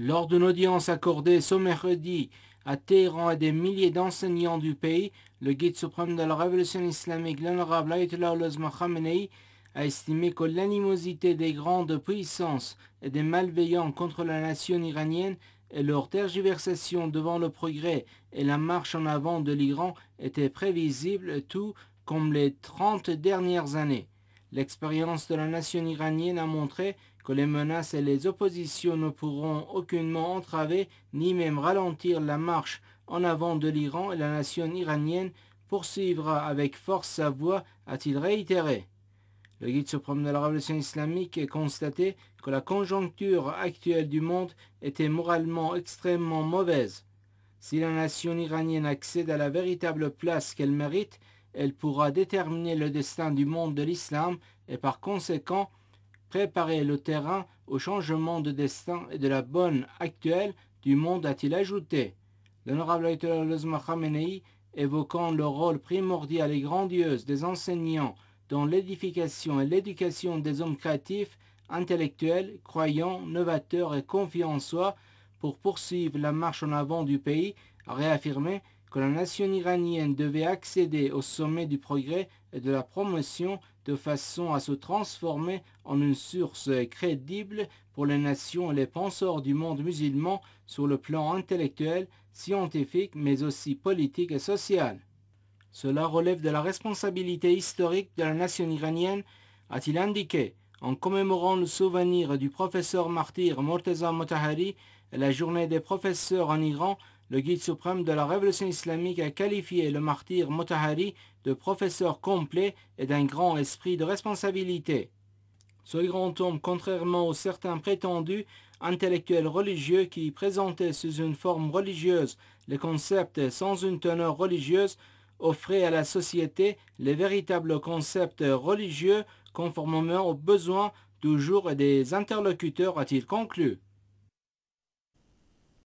Lors d'une audience accordée ce mercredi à Téhéran à des milliers d'enseignants du pays, le guide suprême de la révolution islamique, l'honorable Ayatollah Olazma Khamenei, a estimé que l'animosité des grandes puissances et des malveillants contre la nation iranienne et leur tergiversation devant le progrès et la marche en avant de l'Iran étaient prévisibles tout comme les trente dernières années. L'expérience de la nation iranienne a montré que les menaces et les oppositions ne pourront aucunement entraver ni même ralentir la marche en avant de l'Iran et la nation iranienne poursuivra avec force sa voie, a-t-il réitéré. Le guide suprême de la révolution islamique a constaté que la conjoncture actuelle du monde était moralement extrêmement mauvaise. Si la nation iranienne accède à la véritable place qu'elle mérite, elle pourra déterminer le destin du monde de l'islam et par conséquent préparer le terrain au changement de destin et de la bonne actuelle du monde, a-t-il ajouté. L'honorable Ayatollah Khamenei, évoquant le rôle primordial et grandiose des enseignants dans l'édification et l'éducation des hommes créatifs, intellectuels, croyants, novateurs et confiants en soi pour poursuivre la marche en avant du pays, a réaffirmé que la nation iranienne devait accéder au sommet du progrès et de la promotion de façon à se transformer en une source crédible pour les nations et les penseurs du monde musulman sur le plan intellectuel, scientifique, mais aussi politique et social. Cela relève de la responsabilité historique de la nation iranienne, a-t-il indiqué, en commémorant le souvenir du professeur martyr Morteza Motahari la journée des professeurs en Iran, le guide suprême de la révolution islamique a qualifié le martyr Motahari de professeur complet et d'un grand esprit de responsabilité. Ce grand homme, contrairement aux certains prétendus intellectuels religieux qui présentaient sous une forme religieuse les concepts sans une teneur religieuse, offrait à la société les véritables concepts religieux conformément aux besoins du jour et des interlocuteurs, a-t-il conclu.